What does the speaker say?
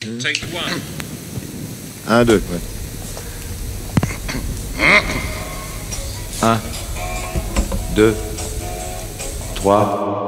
1, 2, ouais. 1, 2, 3,